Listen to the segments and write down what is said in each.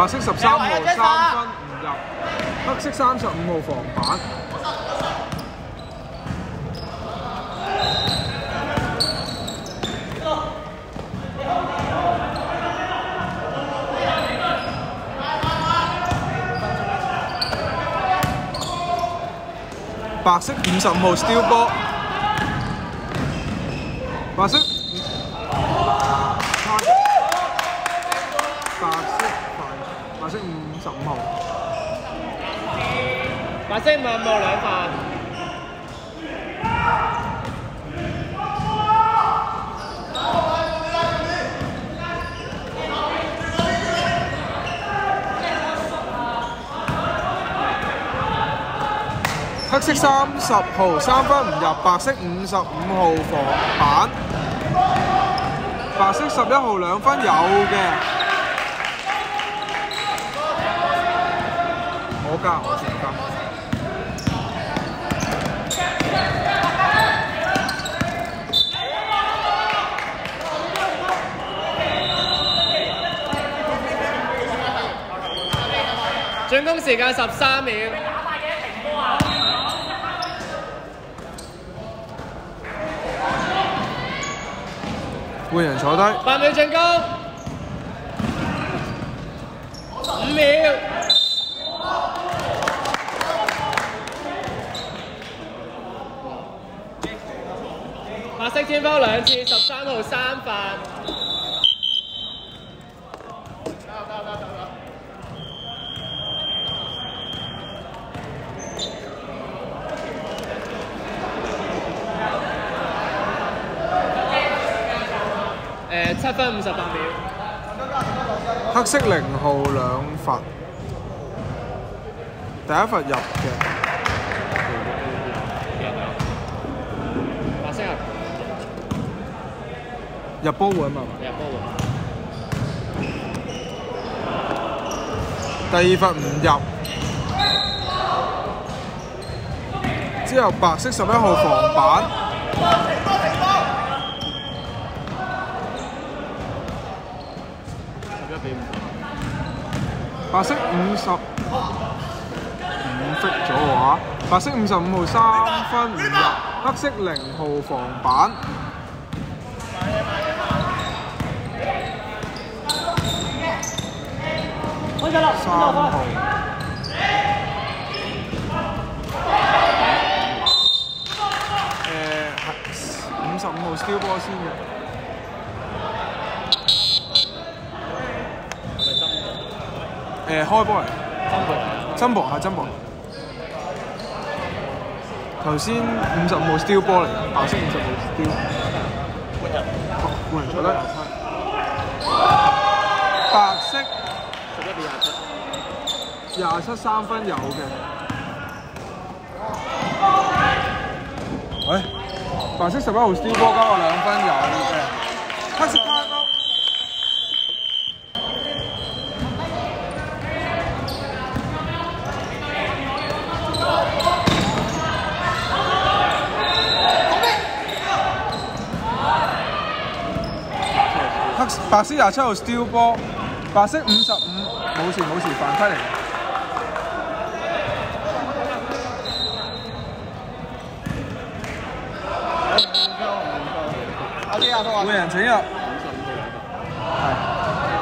白色十三號三分唔入，黑色三十五號防板。白色五十五號 steal 波，白色。白色白色五十五號，白色五五號兩份，黑色三十號三分唔入，白色五十五號防板，白色十一號兩分有嘅，我加我全加。進攻時間十三秒，換人坐低，八秒進攻，五秒，白色天方兩次，十三號三份，誒七分五十八秒，黑色零號兩罰，第一罰入嘅，白色啊，入波會啊嘛，入波喎。第二罰唔入，之後白色十一號防板。白色五十五色咗嘅話，白色五十五號三分唔入，黑色零號防板，三號。誒五十五號 steal 波先嘅，誒開波嚟。真博係真博。頭先五十五號 steal 波嚟，白色五十號 steal。好換人坐低。白色十一比廿七。廿七三分有嘅。喂，白色十一號 steal 波加我兩分有嘅。黑色 time out。黑白色廿七號 steal 波，白色五十五冇事冇事犯規嚟嘅。每人請入。係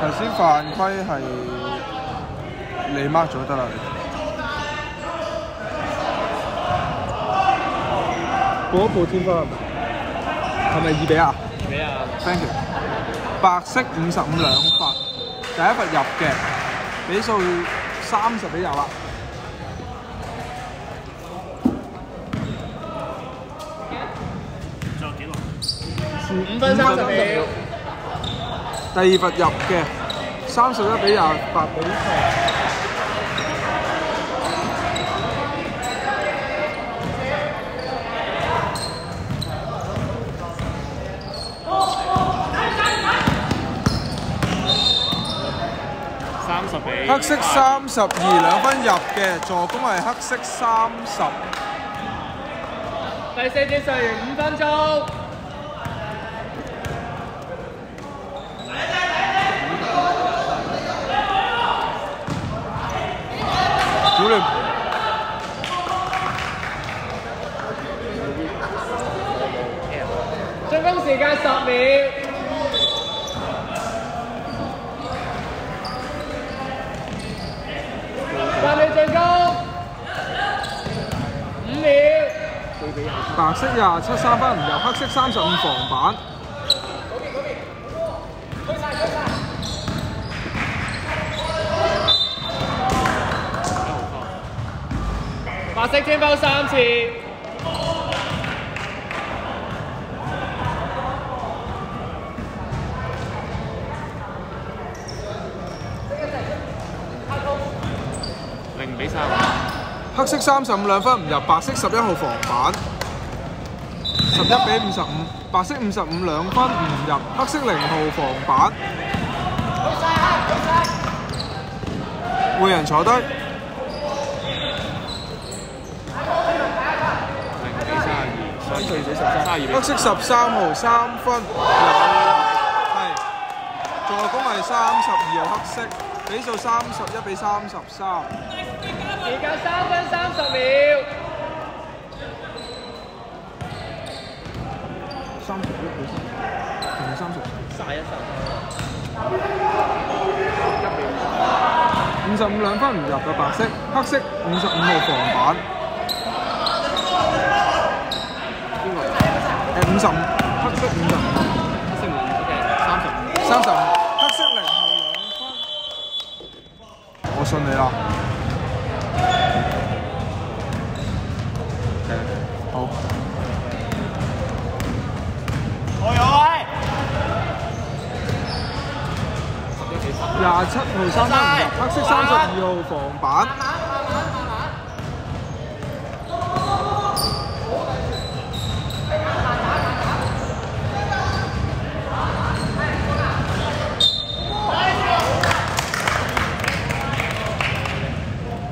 頭先犯規係你 mark 咗得啦。你報一報天分係咪？係咪二比啊比啊！？Thank you。白色五十五兩罰，第一罰入嘅，比數三十比廿啦。五分三十秒，第二罰入嘅，三十一比廿八比四。黑色三十，二兩分入嘅助攻係黑色三十。第四節上完五分鐘，主輪進攻時間十秒。白色廿七三分唔入，黑色三十五防板。白色天包三次，零比三，黑色三十五兩分唔入，白色十一號防板。十一比五十五，白色五十五兩分唔入，黑色零號防板。每人坐低。黑色十三號三分，係助攻係三十二號黑色，比數三十一比三十三。時間三分三十秒。三十一比三，定係三十？三一三。五十五兩分唔入嘅白色，黑色五十五號防板。邊個？誒五十五，黑色五十五，黑色五，OK，三十五。三十五，黑色零號兩分。我信你啦。誒，好。十一比三，廿七號三分唔入，黑色三十二號防板。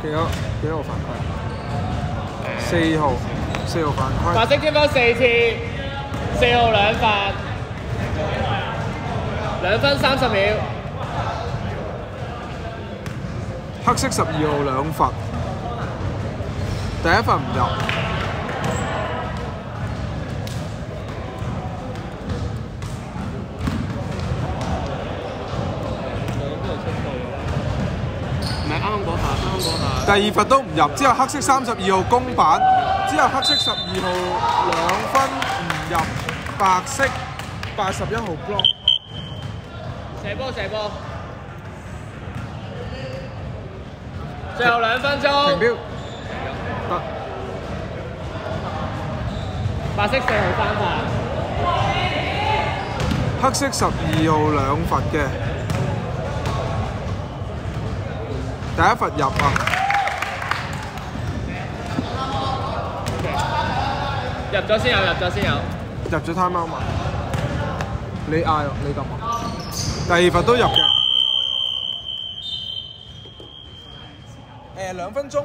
幾多幾多號犯規？四號，四號犯規。白色天包四次，四號兩罰，兩分三十秒。黑色十二號兩罰，第一罰唔入。唔係啱啱嗰下，啱啱嗰下。第二罰都唔入，之後黑色三十二號公板，之後黑色十二號兩分唔入，白色八十一號 block，射波射波。最後兩分鐘。停，標，得白色四號三罰。黑色十二號兩罰嘅，第一罰入啊，入咗先有，入咗先有。入咗 time out 嘛，你嗌喎，你撳啊，第二罰都入嘅，兩分鐘。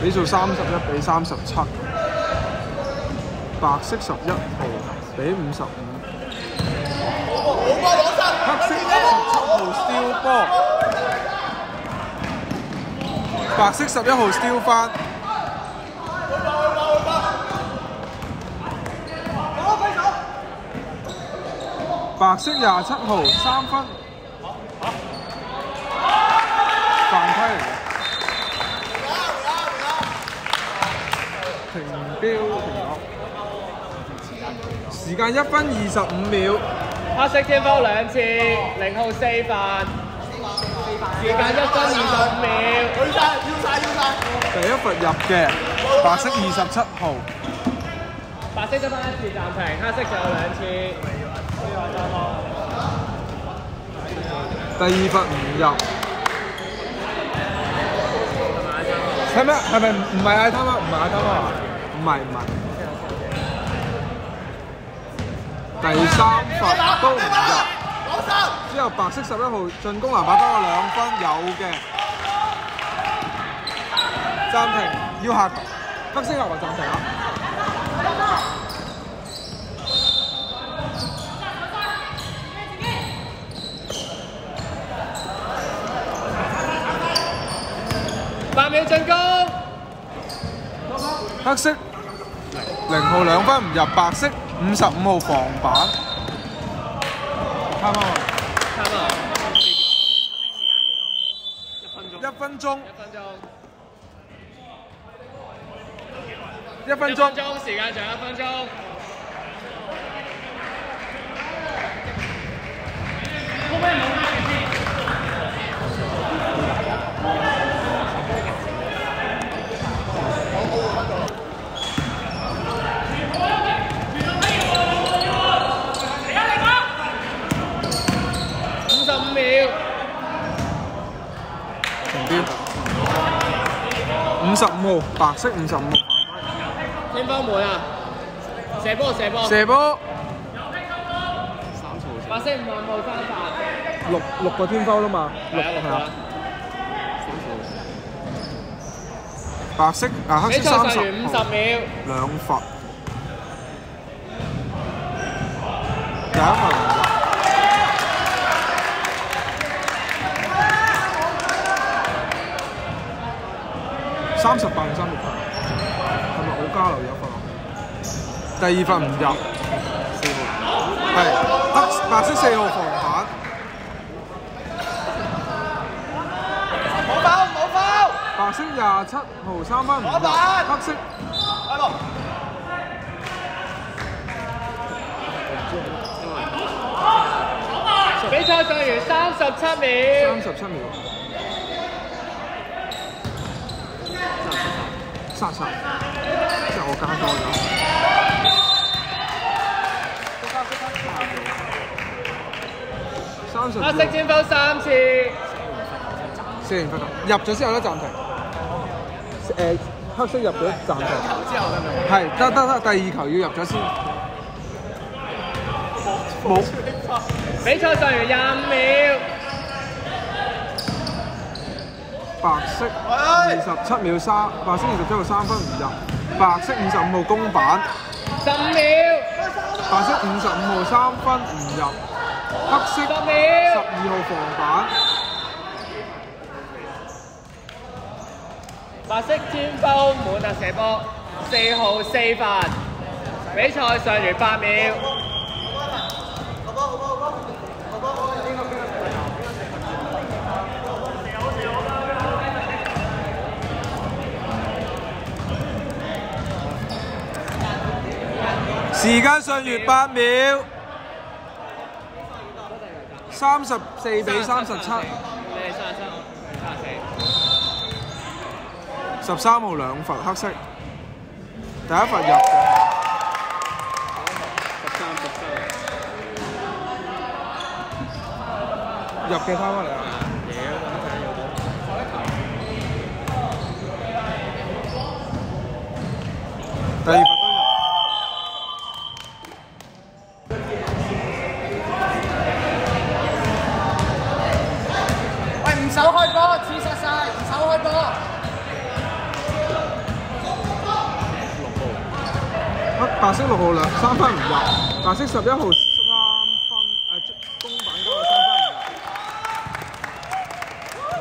比數三十一比三十七，白色十一號比五十五，黑色十七號 steal 波，白色十一號 steal 翻，白色廿七號三分，犯規嚟嘅。停標停咗，時間一分二十五秒，黑色天包兩次，零號四罰。時間一分二十五秒。第一罰入嘅，白色二十七號，白色得翻一次暫停，黑色就有兩次。第二罰唔入，係咩？係咪唔係嗌湯啊？唔係嗌湯啊？唔係唔係。第三罰都唔入，之後白色十一號進攻籃板多過兩分，有嘅。暫停，要下。黑色球話暫停啊！八秒進攻，黑色零號兩分唔入，白色五十五號防板。啱啱差唔多一分鐘。一分鐘，一分鐘，一分鐘一分。鐘，時間仲有一分鐘。五十五秒，停標。五十五號，白色五十五。號天方門啊！射波射波，射波，白色五十五號三發，六六個天包啦嘛，六係啊。白色啊黑色三十。五十秒，兩罰，第一罰三十八定三十八？係咪我加留有罰啊？第二份唔入，四號。係。黑白色四號防反，冇包冇包，白色廿七號三分唔入，攞板。黑色。阿龍比賽上完三十七秒。三，十七秒，三十，即係我加多咗。三十黑色三次，四年分球入咗之後咧暫停。誒、黑色入咗暫停。之後得唔得？係得得得，第二球要入咗先。冇比賽上完廿五秒，白色二十七秒三，白色二十七號三分唔入，白色五十五號公板，十五秒，白色五十五號三分唔入，黑色十十，二號防板，白色尖鋒滿特射波，四號四分，比賽上完八秒，時間上完八秒，三十四比三十七，十，三，號兩罰黑色，第一罰入嘅。十三十三。入嘅翻返嚟啊！第二罰都入。喂，唔手開波，黐實晒，唔手開波。黑白色六號兩三分唔入，白色十一號